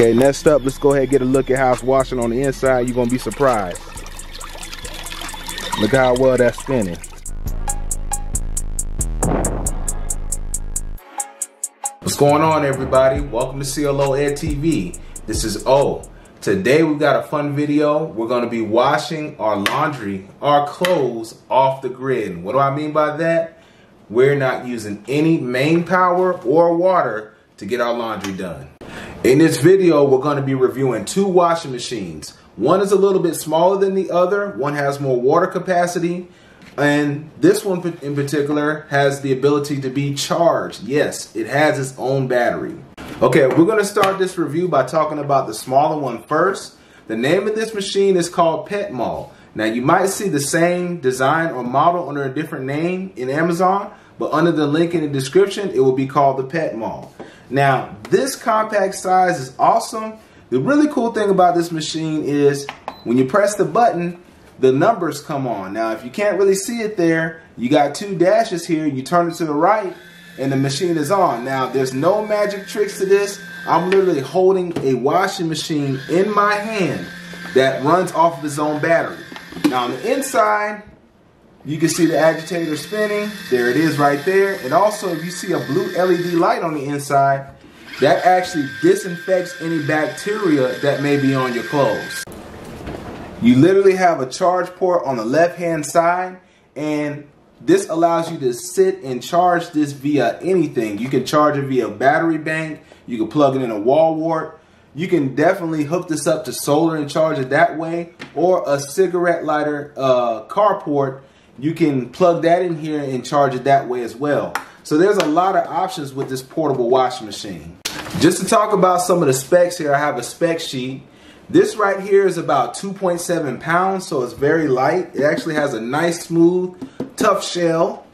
Okay, next up, let's go ahead and get a look at how it's washing on the inside. You're gonna be surprised. Look how well that's spinning. What's going on everybody? Welcome to CLO Ed TV. This is O. Today we've got a fun video. We're to be washing our laundry, our clothes off the grid. What do I mean by that? We're not using any main power or water to get our laundry done. In this video, we're going to be reviewing two washing machines. One is a little bit smaller than the other. One has more water capacity. And this one in particular has the ability to be charged. Yes, it has its own battery. Okay, we're going to start this review by talking about the smaller one first. The name of this machine is called PetMoll. Now you might see the same design or model under a different name in Amazon, but under the link in the description, it will be called the PetMoll. Now, this compact size is awesome. The really cool thing about this machine is when you press the button, the numbers come on. Now, if you can't really see it there, you got two dashes here. You turn it to the right, and the machine is on. Now, there's no magic tricks to this. I'm literally holding a washing machine in my hand that runs off of its own battery. Now, on the inside, you can see the agitator spinning. There it is right there. And also, if you see a blue LED light on the inside, that actually disinfects any bacteria that may be on your clothes. You literally have a charge port on the left hand side and this allows you to sit and charge this via anything. You can charge it via battery bank. You can plug it in a wall wart. You can definitely hook this up to solar and charge it that way or a cigarette lighter uh, car port. You can plug that in here and charge it that way as well. So there's a lot of options with this portable washing machine. Just to talk about some of the specs here, I have a spec sheet. This right here is about 2.7 pounds, so it's very light. It actually has a nice, smooth tough shell.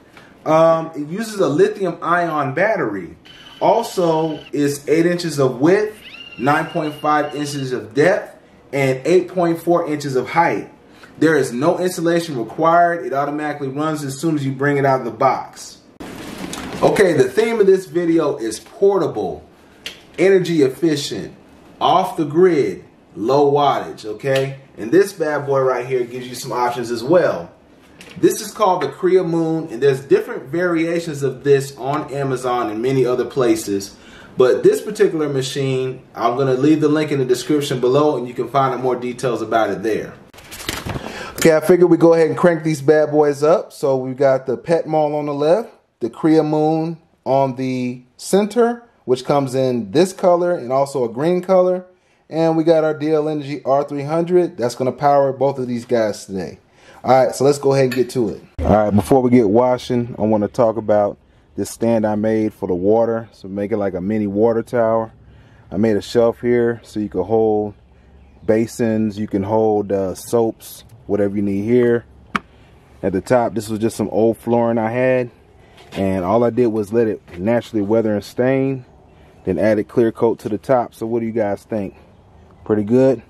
Um, it uses a lithium ion battery. Also is 8 inches of width, 9.5 inches of depth, and 8.4 inches of height. There is no installation required. It automatically runs as soon as you bring it out of the box. Okay, the theme of this video is portable, energy efficient, off the grid, low wattage, okay? And this bad boy right here gives you some options as well. This is called the CREAMOON, and there's different variations of this on Amazon and many other places. But this particular machine, I'm going to leave the link in the description below, and you can find out more details about it there. Okay, I figured we go ahead and crank these bad boys up. So we've got the PetMoll on the left, the CREAMOON on the center, which comes in this color and also a green color. And we got our DL Energy R300. That's going to power both of these guys today. All right, so let's go ahead and get to it. All right, before we get washing, I want to talk about this stand I made for the water. So make it like a mini water tower. I made a shelf here so you can hold basins, you can hold uh, soaps, whatever you need here. At the top, this was just some old flooring I had. And all I did was let it naturally weather and stain. Then added clear coat to the top. So what do you guys think? Pretty good?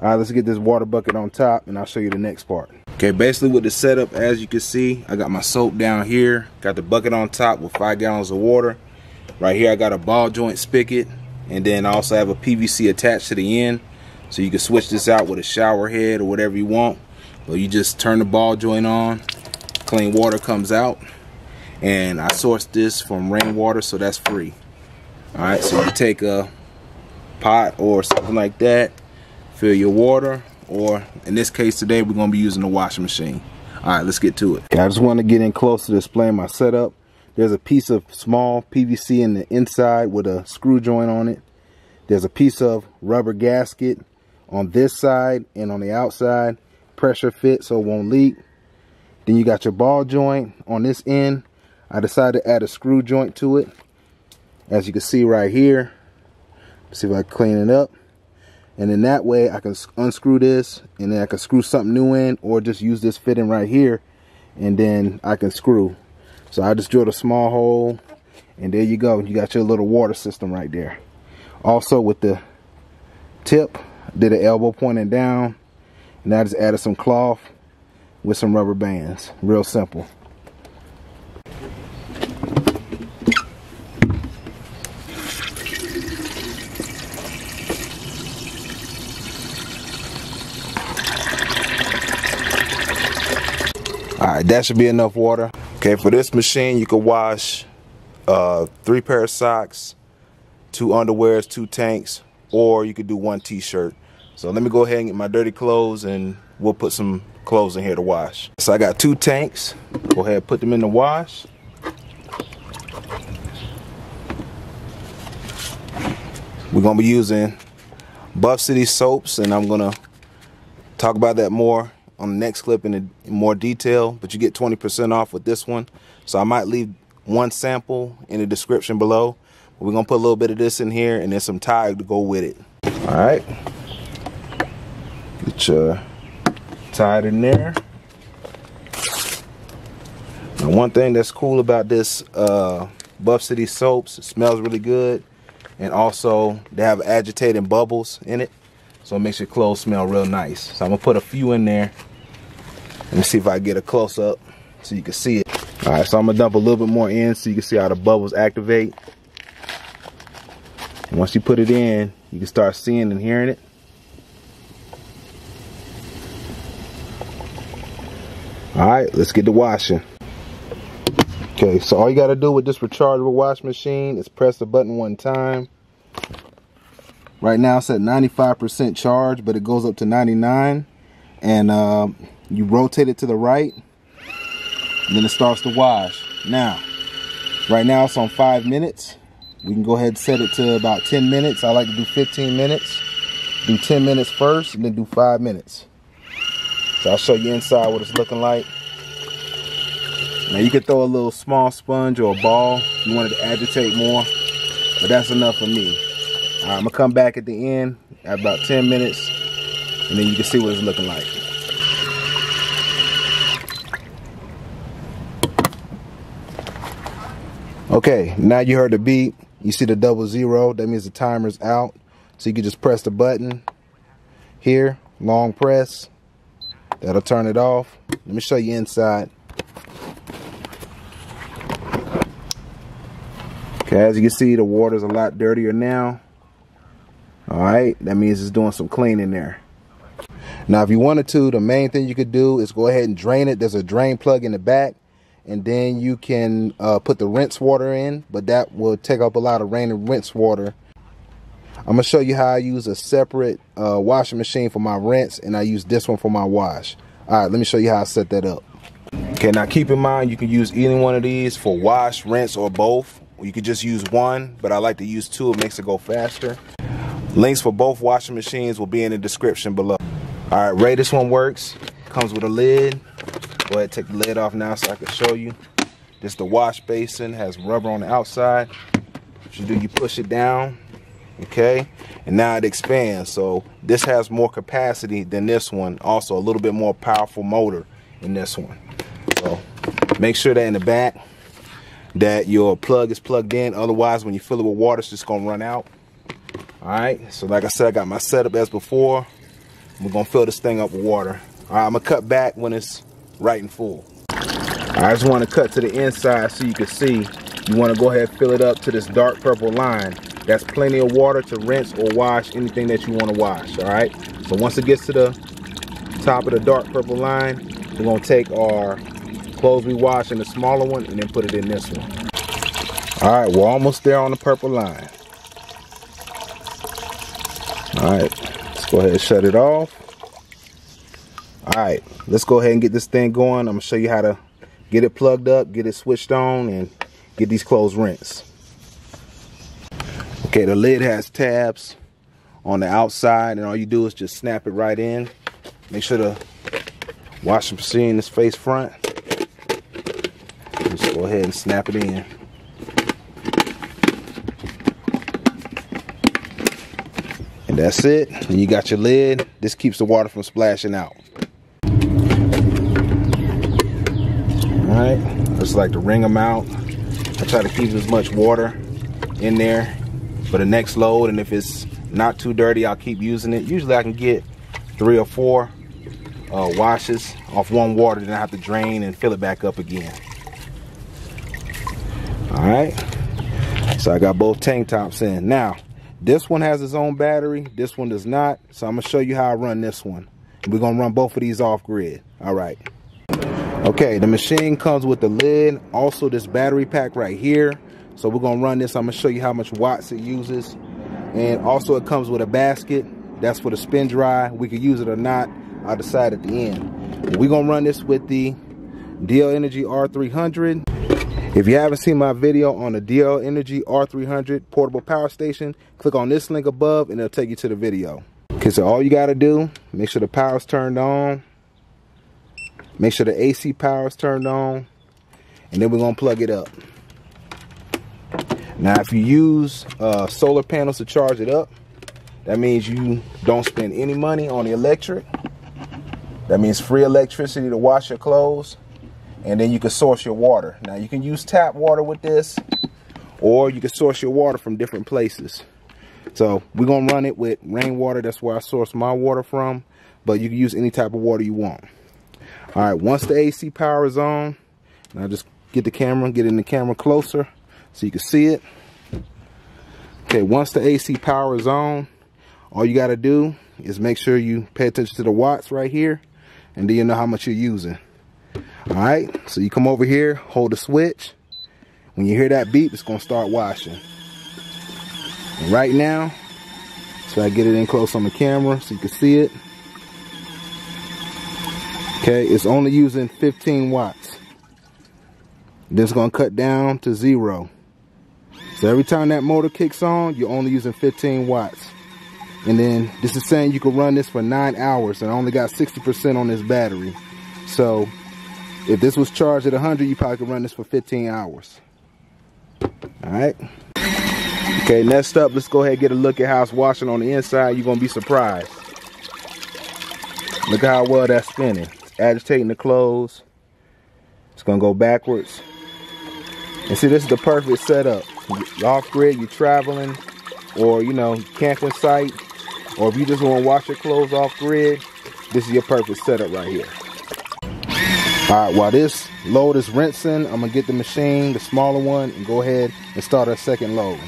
All right, let's get this water bucket on top and I'll show you the next part. Okay, basically with the setup, as you can see, I got my soap down here, got the bucket on top with five gallons of water. Right here, I got a ball joint spigot, and then I also have a PVC attached to the end. So you can switch this out with a shower head or whatever you want. But you just turn the ball joint on, clean water comes out. And I sourced this from rainwater, so that's free. All right, so you take a pot or something like that, fill your water, or in this case today we're going to be using the washing machine all right let's get to it okay, i just want to get in close to display my setup there's a piece of small pvc in the inside with a screw joint on it there's a piece of rubber gasket on this side and on the outside pressure fit so it won't leak. Then you got your ball joint. On this end i decided to add a screw joint to it. As you can see right here Let's see if i can clean it up. And then that way I can unscrew this and then I can screw something new in or just use this fitting right here and then I can screw. So I just drilled a small hole and there you go. You got your little water system right there. Also with the tip did an elbow pointing down now I just added some cloth with some rubber bands. Real simple. All right, that should be enough water. Okay, for this machine, you can wash uh, three pair of socks, two underwears, two tanks, or you could do one t-shirt. So let me go ahead and get my dirty clothes and we'll put some clothes in here to wash. So I got two tanks. Go ahead and put them in the wash. We're gonna be using Buff City soaps and I'm gonna talk about that more on the next clip in, in more detail, but you get 20% off with this one. So I might leave one sample in the description below. We're gonna put a little bit of this in here and then some Tide to go with it. All right. Get Tide in there. Now one thing that's cool about this uh, Buff City soaps, it smells really good. And also they have agitating bubbles in it. So it makes your clothes smell real nice. So I'm gonna put a few in there. Let me see if I get a close up so you can see it. All right, so I'm gonna dump a little bit more in so you can see how the bubbles activate. And once you put it in, you can start seeing and hearing it. All right, let's get to washing. Okay, so all you gotta do with this rechargeable wash machine is press the button one time. Right now it's at 95% charge, but it goes up to 99. And uh, you rotate it to the right, and then it starts to wash. Now, right now it's on five minutes. We can go ahead and set it to about 10 minutes. I like to do 15 minutes. Do 10 minutes first, and then do five minutes. So I'll show you inside what it's looking like. Now you could throw a little small sponge or a ball if you wanted to agitate more, but that's enough for me. I'm gonna come back at the end at about 10 minutes and then you can see what it's looking like. Okay, now you heard the beep. You see the double zero, that means the timer's out. So you can just press the button here, long press. That'll turn it off. Let me show you inside. Okay, as you can see, the water's a lot dirtier now. All right, that means it's doing some cleaning there. Now, if you wanted to, the main thing you could do is go ahead and drain it. There's a drain plug in the back, and then you can uh, put the rinse water in, but that will take up a lot of rain and rinse water. I'm gonna show you how I use a separate uh, washing machine for my rinse, and I use this one for my wash. All right, let me show you how I set that up. Okay, now keep in mind you can use any one of these for wash, rinse, or both. You could just use one, but I like to use two. It makes it go faster. Links for both washing machines will be in the description below. All right, Ray, this one works. Comes with a lid. Go ahead, take the lid off now so I can show you. This the wash basin, has rubber on the outside. What you do, you push it down, okay? And now it expands. So this has more capacity than this one. Also a little bit more powerful motor in this one. So make sure that in the back that your plug is plugged in. Otherwise, when you fill it with water, it's just gonna run out. All right, so like I said, I got my setup as before. We're gonna fill this thing up with water. All right, I'm gonna cut back when it's right and full. I just wanna cut to the inside so you can see. You wanna go ahead and fill it up to this dark purple line. That's plenty of water to rinse or wash anything that you wanna wash, all right? So once it gets to the top of the dark purple line, we're gonna take our clothes we wash in the smaller one and then put it in this one. All right, we're almost there on the purple line. All right, let's go ahead and shut it off. All right, let's go ahead and get this thing going. I'm gonna show you how to get it plugged up, get it switched on, and get these clothes rinsed. Okay, the lid has tabs on the outside, and all you do is just snap it right in. Make sure the washing machine is face front. Just go ahead and snap it in. And that's it. And you got your lid. This keeps the water from splashing out. Alright, just like to wring them out. I try to keep as much water in there for the next load. And if it's not too dirty, I'll keep using it. Usually I can get three or four uh, washes off one water, then I have to drain and fill it back up again. All right, so I got both tank tops in. Now, this one has its own battery. This one does not. So I'm gonna show you how I run this one. We're gonna run both of these off grid. All right. Okay, the machine comes with the lid, also this battery pack right here. So we're gonna run this. I'm gonna show you how much watts it uses. And also it comes with a basket. That's for the spin dry. We could use it or not. I'll decide at the end. We're gonna run this with the DL Energy R300. If you haven't seen my video on the DL Energy R300 portable power station, click on this link above and it'll take you to the video. Okay, so all you gotta do, make sure the power's turned on. Make sure the AC power is turned on. And then we're gonna plug it up. Now, if you use uh, solar panels to charge it up, that means you don't spend any money on the electric. That means free electricity to wash your clothes. And then you can source your water. Now, you can use tap water with this, or you can source your water from different places. So we're gonna run it with rainwater. That's where I source my water from. But you can use any type of water you want. All right, once the AC power is on, now just get the camera, get in the camera closer so you can see it. Okay, once the AC power is on, all you gotta do is make sure you pay attention to the watts right here, and then you know how much you're using. All right, so you come over here, hold the switch. When you hear that beep, it's gonna start washing. And right now, so I get it in close on the camera so you can see it. Okay, it's only using 15 watts. Then it's gonna cut down to zero. So every time that motor kicks on, you're only using 15 watts. And then this is saying you can run this for nine hours and I only got 60% on this battery. So if this was charged at 100, you probably could run this for 15 hours. All right. Okay, next up, let's go ahead and get a look at how it's washing on the inside. You're gonna be surprised. Look how well that's spinning It's agitating the clothes. It's gonna go backwards. And see, this is the perfect setup. Off grid, you're traveling, or you know, camping site, or if you just want to wash your clothes off grid, this is your perfect setup right here. All right, while this load is rinsing, I'm gonna get the machine, the smaller one, and go ahead and start a second load.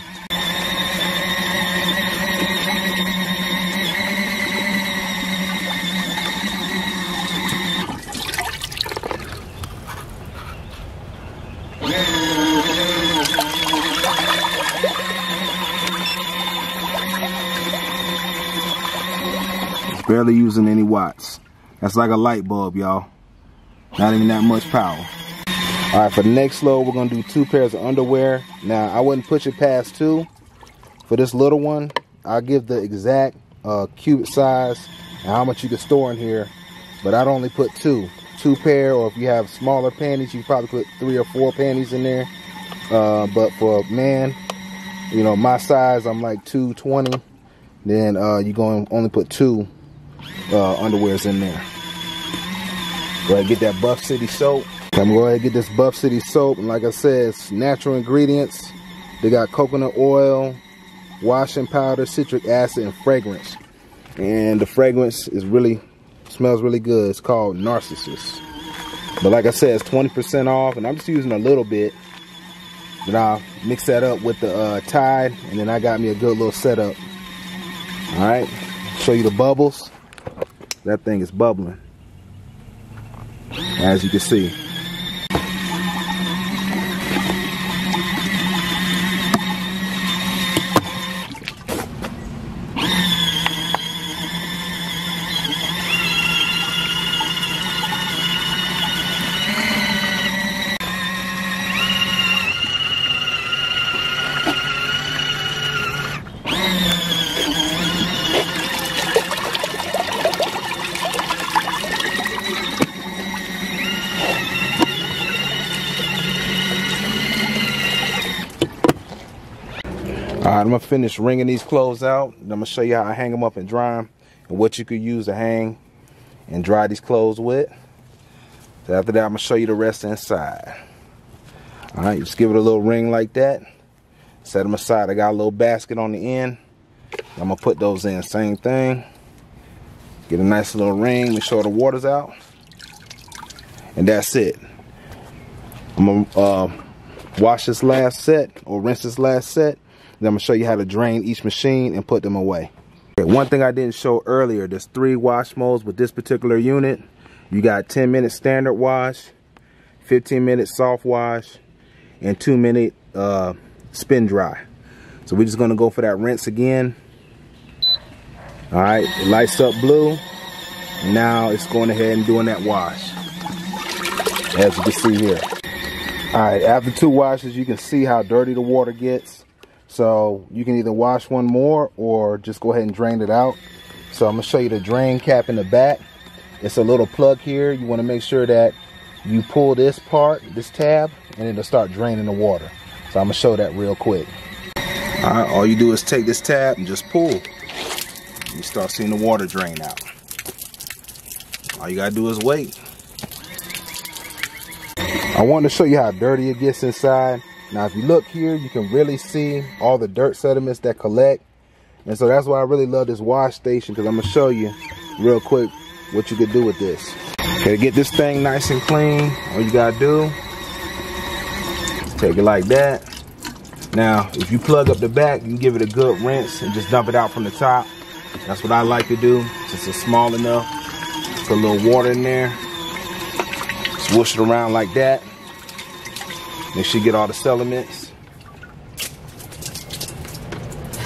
Barely using any watts. That's like a light bulb, y'all. Not even that much power. All right, for the next load, we're gonna do two pairs of underwear. Now, I wouldn't push it past two. For this little one, I'll give the exact uh, cubic size and how much you can store in here, but I'd only put two. Two pair, or if you have smaller panties, you probably put three or four panties in there. Uh, but for a man, you know, my size, I'm like 220. Then uh, you're going to only put two uh, underwears in there. Go ahead and get that Buff City soap. I'm going to go ahead and get this Buff City soap. And like I said, it's natural ingredients. They got coconut oil, washing powder, citric acid, and fragrance. And the fragrance is really, smells really good. It's called Narcissus. But like I said, it's 20% off. And I'm just using a little bit. Then I'll mix that up with the uh, Tide. And then I got me a good little setup. All right. Show you the bubbles that thing is bubbling as you can see All right, finish wringing these clothes out. I'm gonna show you how I hang them up and dry them and what you could use to hang and dry these clothes with. So after that, I'm gonna show you the rest inside. All right, just give it a little ring like that. Set them aside. I got a little basket on the end. I'm gonna put those in, same thing. Get a nice little ring, make sure the water's out. And that's it. I'm gonna uh, wash this last set or rinse this last set then I'm gonna show you how to drain each machine and put them away. Okay, one thing I didn't show earlier, there's three wash modes with this particular unit. You got 10 minute standard wash, 15 minute soft wash, and two minute uh, spin dry. So we're just gonna go for that rinse again. All right, it lights up blue. Now it's going ahead and doing that wash. As you can see here. All right, after two washes, you can see how dirty the water gets. So you can either wash one more or just go ahead and drain it out. So I'm gonna show you the drain cap in the back. It's a little plug here. You wanna make sure that you pull this part, this tab, and it'll start draining the water. So I'm gonna show that real quick. All right, all you do is take this tab and just pull. You start seeing the water drain out. All you gotta do is wait. I want to show you how dirty it gets inside. Now, if you look here, you can really see all the dirt sediments that collect. And so that's why I really love this wash station because I'm going to show you real quick what you could do with this. Okay, to get this thing nice and clean, all you got to do take it like that. Now, if you plug up the back, you give it a good rinse and just dump it out from the top. That's what I like to do since it's small enough. Put a little water in there. Swoosh it around like that. Make sure you get all the sediments.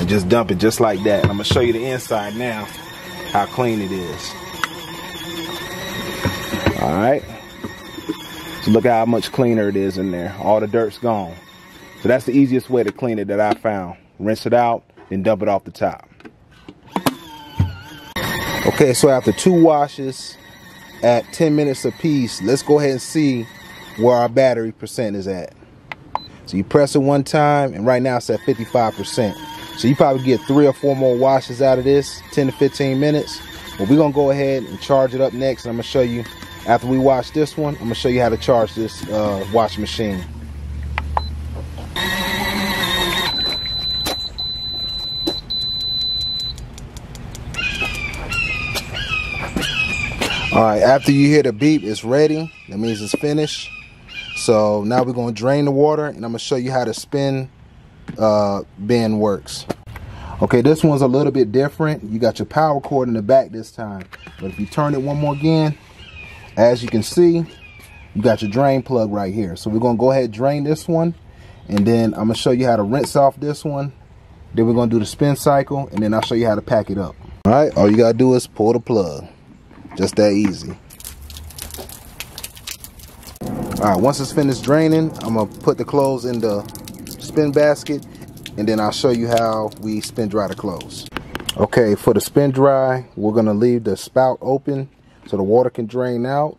And just dump it just like that. I'm gonna show you the inside now, how clean it is. All right. So look how much cleaner it is in there. All the dirt's gone. So that's the easiest way to clean it that I found. Rinse it out, then dump it off the top. Okay, so after two washes at 10 minutes apiece, let's go ahead and see where our battery percent is at. So you press it one time, and right now it's at 55%. So you probably get three or four more washes out of this, 10 to 15 minutes. But we're gonna go ahead and charge it up next. And I'm gonna show you, after we wash this one, I'm gonna show you how to charge this uh, washing machine. All right, after you hear the beep, it's ready. That means it's finished. So now we're gonna drain the water and I'm gonna show you how the spin uh, bin works. Okay, this one's a little bit different. You got your power cord in the back this time. But if you turn it one more again, as you can see, you got your drain plug right here. So we're gonna go ahead and drain this one. And then I'm gonna show you how to rinse off this one. Then we're gonna do the spin cycle and then I'll show you how to pack it up. All right, all you gotta do is pull the plug. Just that easy. All right, once it's finished draining, I'm gonna put the clothes in the spin basket and then I'll show you how we spin dry the clothes. Okay, for the spin dry, we're gonna leave the spout open so the water can drain out.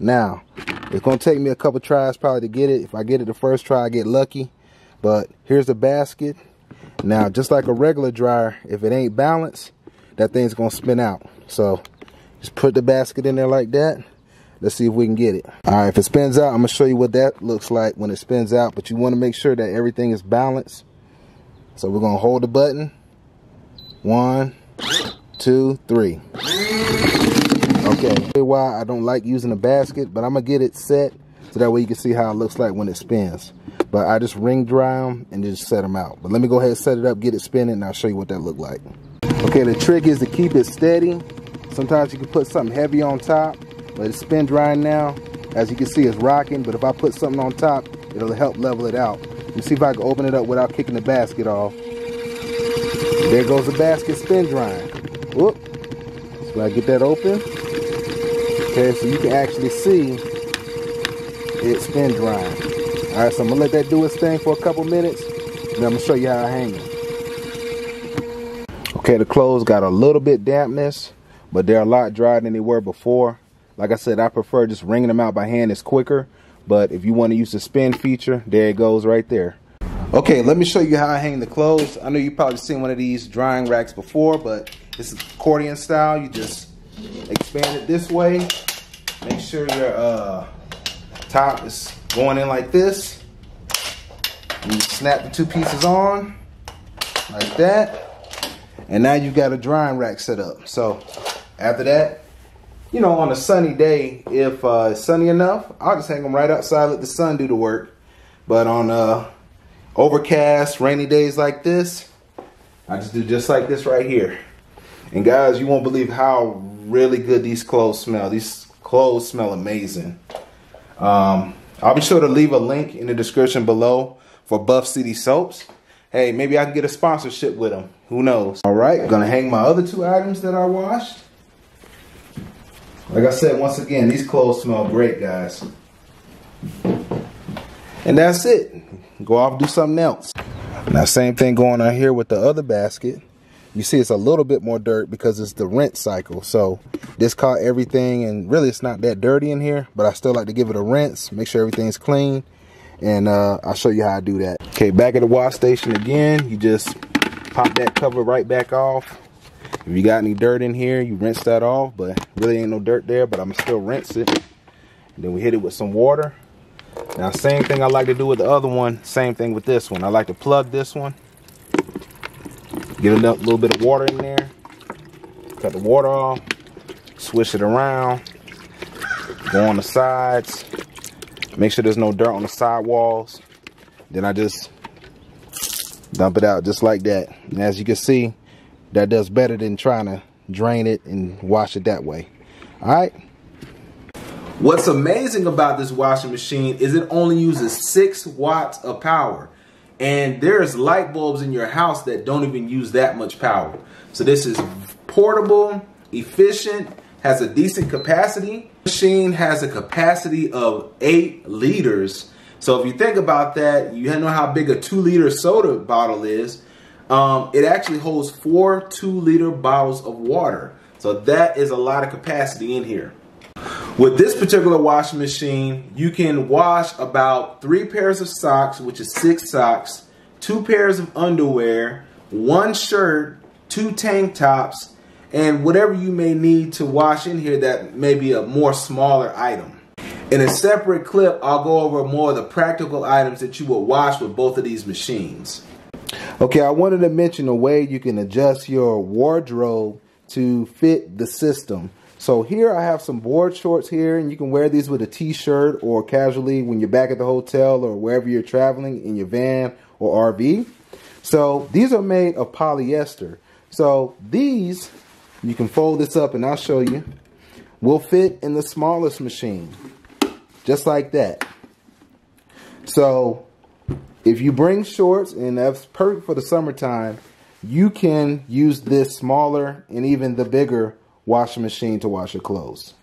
Now, it's gonna take me a couple tries probably to get it. If I get it the first try, I get lucky. But here's the basket. Now, just like a regular dryer, if it ain't balanced, that thing's gonna spin out. So just put the basket in there like that. Let's see if we can get it. All right, if it spins out, I'm gonna show you what that looks like when it spins out, but you wanna make sure that everything is balanced. So we're gonna hold the button. One, two, three. Okay, why I don't like using a basket, but I'm gonna get it set so that way you can see how it looks like when it spins. But I just ring dry them and just set them out. But let me go ahead and set it up, get it spinning, and I'll show you what that look like. Okay, the trick is to keep it steady Sometimes you can put something heavy on top, let it spin drying now. As you can see, it's rocking, but if I put something on top, it'll help level it out. Let me see if I can open it up without kicking the basket off. There goes the basket spin drying. Whoop. So I get that open. Okay, so you can actually see it spin drying. All right, so I'm gonna let that do its thing for a couple minutes, and I'm gonna show you how I hang it. Okay, the clothes got a little bit dampness but they're a lot drier than they were before. Like I said, I prefer just wringing them out by hand. It's quicker. But if you want to use the spin feature, there it goes right there. Okay, let me show you how I hang the clothes. I know you've probably seen one of these drying racks before, but it's accordion style. You just expand it this way. Make sure your uh, top is going in like this. You snap the two pieces on like that. And now you've got a drying rack set up. So after that, you know, on a sunny day, if uh, it's sunny enough, I'll just hang them right outside, let the sun do the work. But on uh, overcast, rainy days like this, I just do just like this right here. And guys, you won't believe how really good these clothes smell. These clothes smell amazing. Um, I'll be sure to leave a link in the description below for Buff City Soaps. Hey, maybe I can get a sponsorship with them. Who knows? All right, gonna hang my other two items that I washed. Like I said, once again, these clothes smell great, guys. And that's it. Go off do something else. Now, same thing going on here with the other basket. You see it's a little bit more dirt because it's the rinse cycle. So this caught everything and really it's not that dirty in here, but I still like to give it a rinse, make sure everything's clean. And uh, I'll show you how I do that. Okay, back at the wash station again, you just pop that cover right back off. If you got any dirt in here, you rinse that off, but really ain't no dirt there, but I'm still rinse it. And then we hit it with some water. Now, same thing I like to do with the other one, same thing with this one. I like to plug this one Get a little bit of water in there. Cut the water off. Swish it around. Go on the sides. Make sure there's no dirt on the side walls. Then I just dump it out just like that. And as you can see, that does better than trying to drain it and wash it that way. All right. What's amazing about this washing machine is it only uses six watts of power. And there's light bulbs in your house that don't even use that much power. So this is portable, efficient, has a decent capacity. Machine has a capacity of eight liters. So if you think about that, you know how big a two liter soda bottle is. Um, it actually holds four two liter bottles of water. So that is a lot of capacity in here. With this particular washing machine, you can wash about three pairs of socks, which is six socks, two pairs of underwear, one shirt, two tank tops, and whatever you may need to wash in here that may be a more smaller item. In a separate clip, I'll go over more of the practical items that you will wash with both of these machines. Okay, I wanted to mention a way you can adjust your wardrobe to fit the system. So here I have some board shorts here and you can wear these with a t-shirt or casually when you're back at the hotel or wherever you're traveling in your van or RV. So these are made of polyester. So these, you can fold this up and I'll show you, will fit in the smallest machine. Just like that. So if you bring shorts, and that's perfect for the summertime, you can use this smaller and even the bigger washing machine to wash your clothes.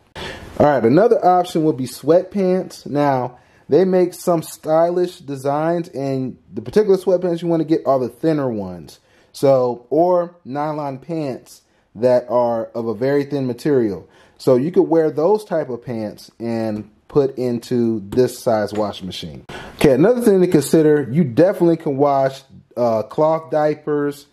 All right, another option would be sweatpants. Now, they make some stylish designs, and the particular sweatpants you want to get are the thinner ones. So, or nylon pants that are of a very thin material. So you could wear those type of pants and put into this size washing machine. Okay, another thing to consider, you definitely can wash uh, cloth diapers,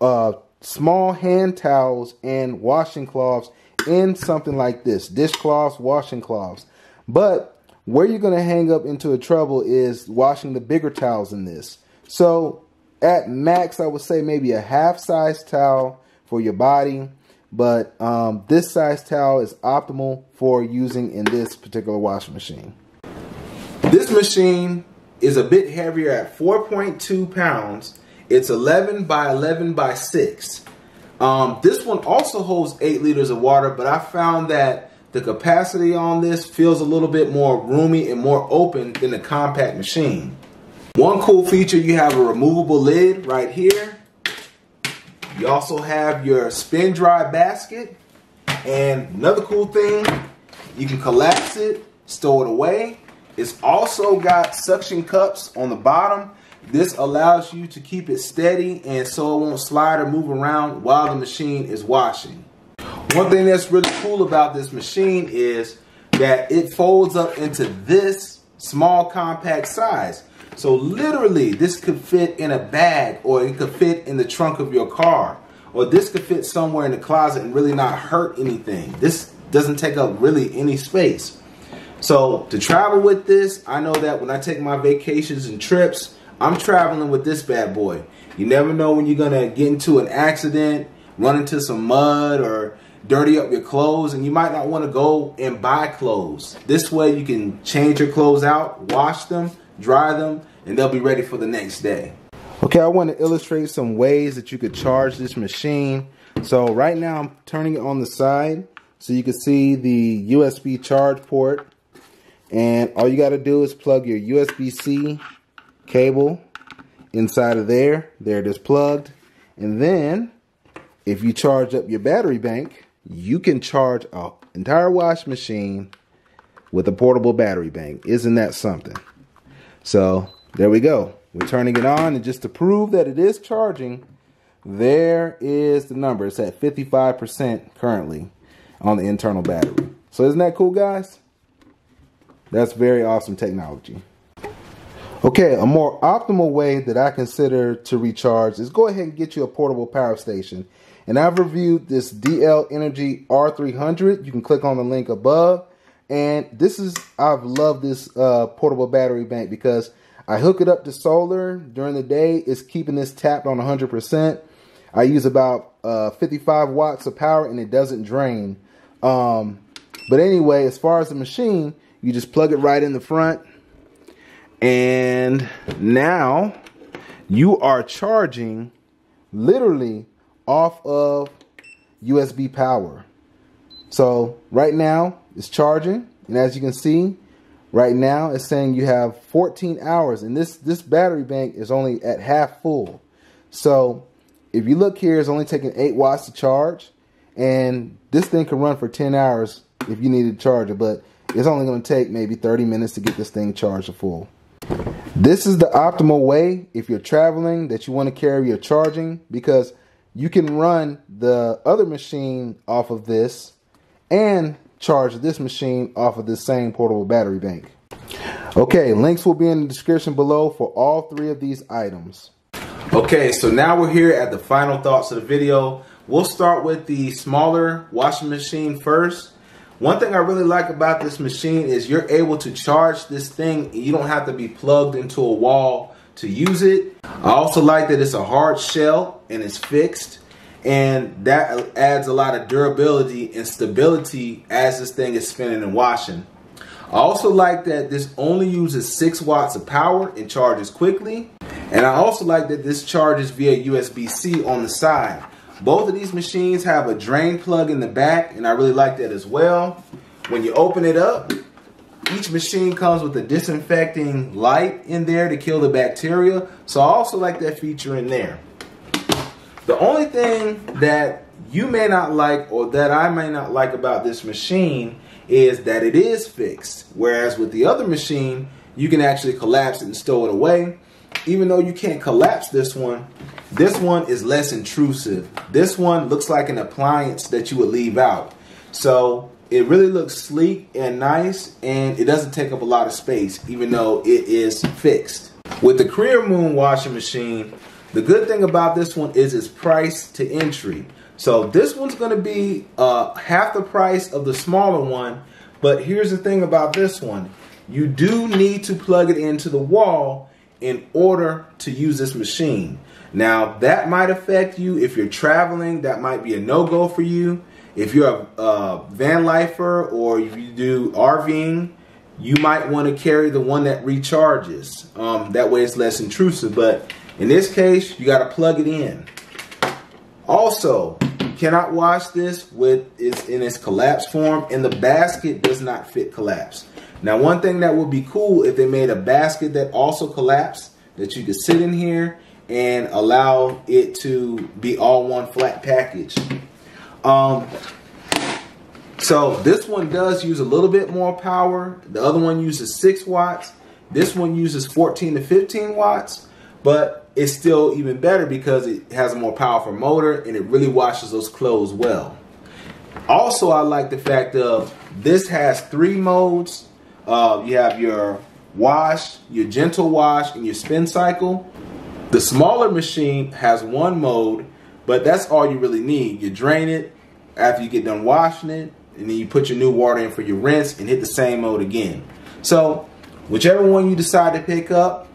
uh, small hand towels and washing cloths in something like this dishcloths washing cloths. But where you're going to hang up into a trouble is washing the bigger towels in this. So at max i would say maybe a half size towel for your body but um, this size towel is optimal for using in this particular washing machine this machine is a bit heavier at 4.2 pounds it's 11 by 11 by 6. Um, this one also holds 8 liters of water, but I found that the capacity on this feels a little bit more roomy and more open than the compact machine. One cool feature, you have a removable lid right here. You also have your spin dry basket. And another cool thing, you can collapse it, store it away. It's also got suction cups on the bottom this allows you to keep it steady and so it won't slide or move around while the machine is washing. One thing that's really cool about this machine is that it folds up into this small compact size. So literally this could fit in a bag or it could fit in the trunk of your car or this could fit somewhere in the closet and really not hurt anything. This doesn't take up really any space. So to travel with this, I know that when I take my vacations and trips, I'm traveling with this bad boy. You never know when you're gonna get into an accident, run into some mud, or dirty up your clothes, and you might not want to go and buy clothes. This way, you can change your clothes out, wash them, dry them, and they'll be ready for the next day. Okay, I want to illustrate some ways that you could charge this machine. So right now, I'm turning it on the side so you can see the USB charge port. And all you got to do is plug your USB-C cable inside of there. There it is plugged. And then if you charge up your battery bank, you can charge an entire wash machine with a portable battery bank. Isn't that something? So there we go. We're turning it on and just to prove that it is charging, there is the number. It's at 55% currently on the internal battery. So isn't that cool, guys? That's very awesome technology. Okay, a more optimal way that I consider to recharge is go ahead and get you a portable power station. And I've reviewed this DL Energy R300. You can click on the link above. And this is, I've loved this uh, portable battery bank because I hook it up to solar during the day. It's keeping this tapped on 100%. I use about uh, 55 watts of power and it doesn't drain. Um, but anyway, as far as the machine, you just plug it right in the front. And now you are charging literally off of USB power. So right now it's charging. And as you can see, right now it's saying you have 14 hours. And this, this battery bank is only at half full. So if you look here, it's only taking 8 watts to charge. And this thing can run for 10 hours if you need to charge it. But it's only going to take maybe 30 minutes to get this thing charged to full. This is the optimal way if you're traveling that you want to carry your charging because you can run the other machine off of this and charge this machine off of this same portable battery bank. Okay, links will be in the description below for all three of these items. Okay, so now we're here at the final thoughts of the video. We'll start with the smaller washing machine first. One thing I really like about this machine is you're able to charge this thing. You don't have to be plugged into a wall to use it. I also like that it's a hard shell and it's fixed. And that adds a lot of durability and stability as this thing is spinning and washing. I also like that this only uses 6 watts of power and charges quickly. And I also like that this charges via USB-C on the side. Both of these machines have a drain plug in the back, and I really like that as well. When you open it up, each machine comes with a disinfecting light in there to kill the bacteria. So I also like that feature in there. The only thing that you may not like or that I may not like about this machine is that it is fixed. Whereas with the other machine, you can actually collapse it and stow it away. Even though you can't collapse this one, this one is less intrusive. This one looks like an appliance that you would leave out. So it really looks sleek and nice and it doesn't take up a lot of space even though it is fixed. With the CREAMOON washing machine, the good thing about this one is its price to entry. So this one's going to be uh, half the price of the smaller one. But here's the thing about this one. You do need to plug it into the wall in order to use this machine. Now, that might affect you if you're traveling. That might be a no-go for you. If you're a, a van lifer or you do RVing, you might want to carry the one that recharges. Um, that way it's less intrusive. But in this case, you got to plug it in. Also, you cannot wash this with its in its collapse form, and the basket does not fit collapse. Now, one thing that would be cool if they made a basket that also collapsed that you could sit in here and allow it to be all one flat package. Um, so this one does use a little bit more power. The other one uses 6 watts. This one uses 14 to 15 watts, but it's still even better because it has a more powerful motor and it really washes those clothes well. Also, I like the fact of this has three modes. Uh, you have your wash, your gentle wash, and your spin cycle. The smaller machine has one mode, but that's all you really need. You drain it after you get done washing it, and then you put your new water in for your rinse and hit the same mode again. So whichever one you decide to pick up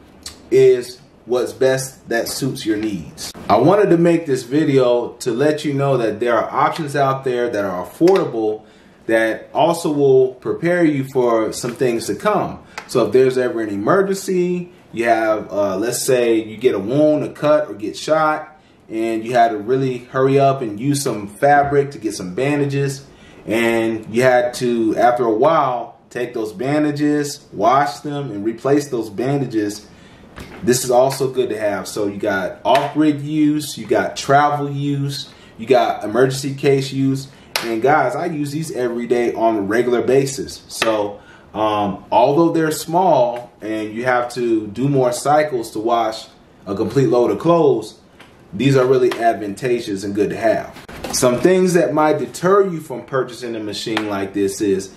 is what's best that suits your needs. I wanted to make this video to let you know that there are options out there that are affordable that also will prepare you for some things to come. So if there's ever an emergency, you have, uh, let's say you get a wound, a cut, or get shot, and you had to really hurry up and use some fabric to get some bandages, and you had to, after a while, take those bandages, wash them, and replace those bandages. This is also good to have. So you got off-grid use, you got travel use, you got emergency case use, and guys, I use these every day on a regular basis. So um, although they're small and you have to do more cycles to wash a complete load of clothes, these are really advantageous and good to have. Some things that might deter you from purchasing a machine like this is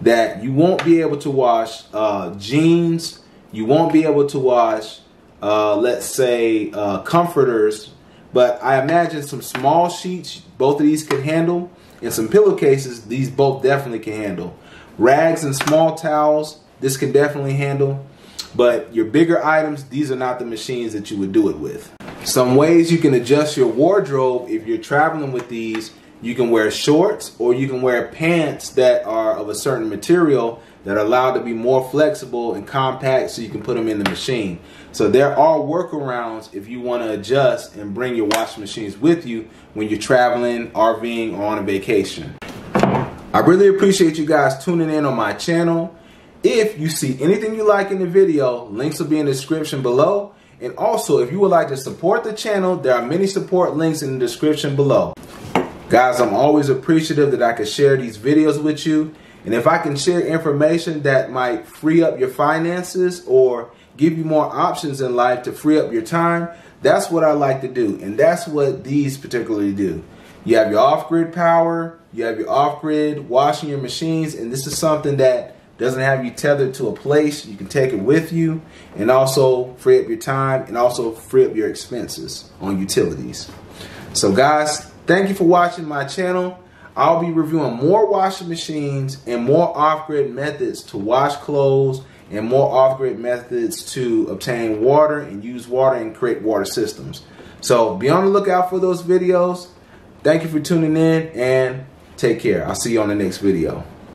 that you won't be able to wash uh, jeans, you won't be able to wash, uh, let's say, uh, comforters, but I imagine some small sheets both of these can handle, and some pillowcases these both definitely can handle. Rags and small towels, this can definitely handle, but your bigger items, these are not the machines that you would do it with. Some ways you can adjust your wardrobe if you're traveling with these you can wear shorts or you can wear pants that are of a certain material that are allowed to be more flexible and compact so you can put them in the machine. So there are workarounds if you want to adjust and bring your washing machines with you when you're traveling, RVing, or on a vacation. I really appreciate you guys tuning in on my channel. If you see anything you like in the video, links will be in the description below. And also, if you would like to support the channel, there are many support links in the description below. Guys, I'm always appreciative that I can share these videos with you. And if I can share information that might free up your finances or give you more options in life to free up your time, that's what I like to do. And that's what these particularly do. You have your off-grid power, you have your off-grid washing your machines, and this is something that doesn't have you tethered to a place. You can take it with you and also free up your time and also free up your expenses on utilities. So guys, Thank you for watching my channel. I'll be reviewing more washing machines and more off-grid methods to wash clothes and more off-grid methods to obtain water and use water and create water systems. So be on the lookout for those videos. Thank you for tuning in and take care. I'll see you on the next video.